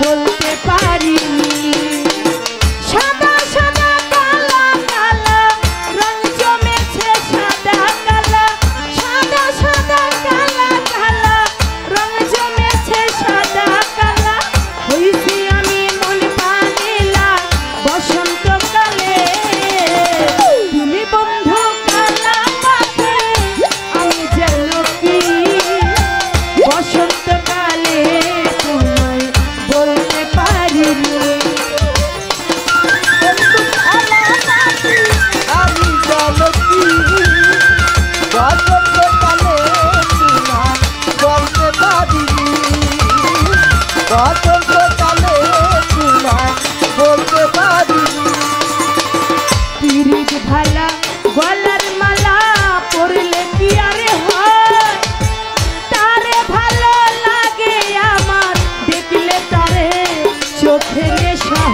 pueblo.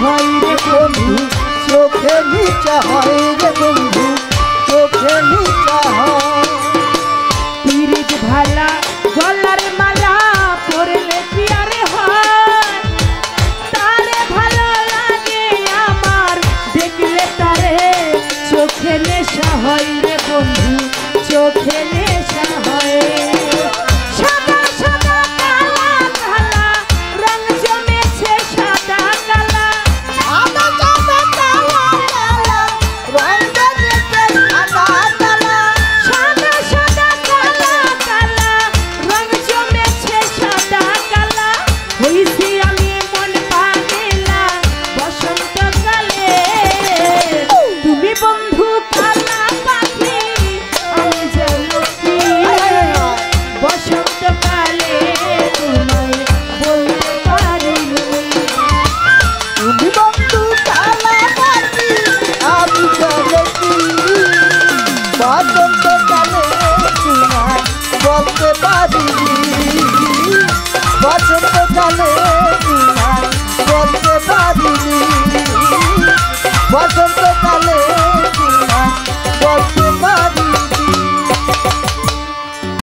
হয় রে বন্ধু চোখে নিচা হয় রে বন্ধু চোখে নিচা হয় ভালা के बारी